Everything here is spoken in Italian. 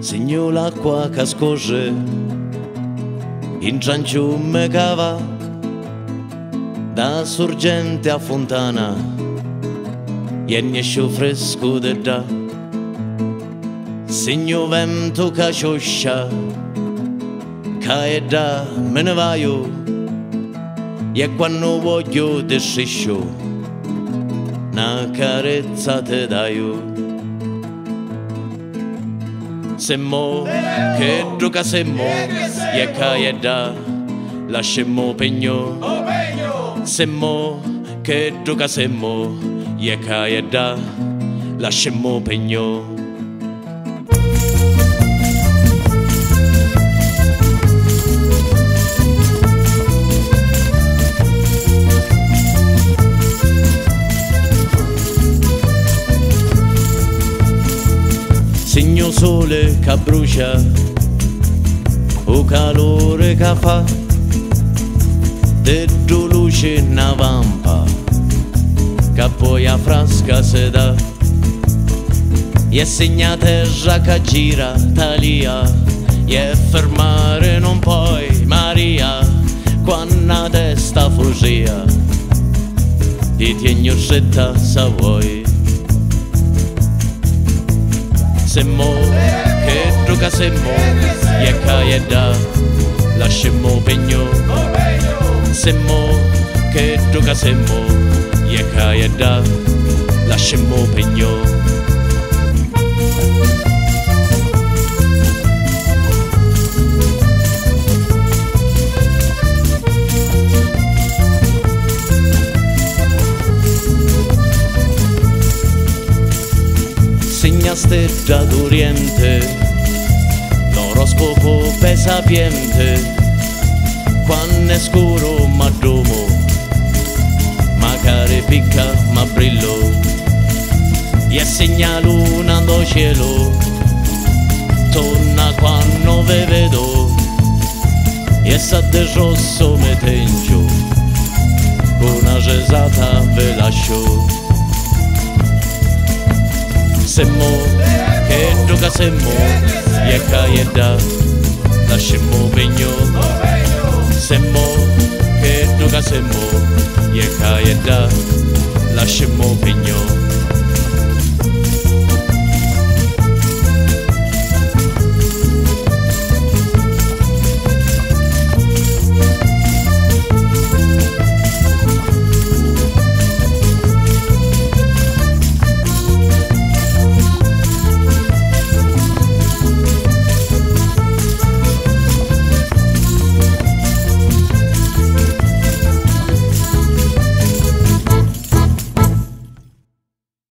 Segno l'acqua che scorre in cianciume cava da sorgente a fontana. E ne fresco de da Segno vento che scioscia che è da me ne vaio. E quando voglio te sciscio una carezza te daio Semo, Kedro Se mo che Peño, Semo, Kedro Kasemo, Yekayeda, Lashemo Peño. Segno sole che brucia, o calore che fa, detto luce na vampa, che poi a frasca se dà. E segna terra che gira, talia, e fermare non puoi, Maria, quando testa fugia, ti tieni setta se vuoi. pokażemy jaka jeda Lasciamo pegno Semmo che tocasemmo jaka jeda Lasciamo pegno Señaste de oriente l'oroscopo pesapiente, quando è scuro ma domo, magari picca ma brillo, e segna luna do cielo, torna quando ve vedo, e sa de rosso me tengo, una gesata ve lascio. semmo dogasemo jaká je da našemu veňo. Semo, ke dogasemo jaká je da našemu veňo.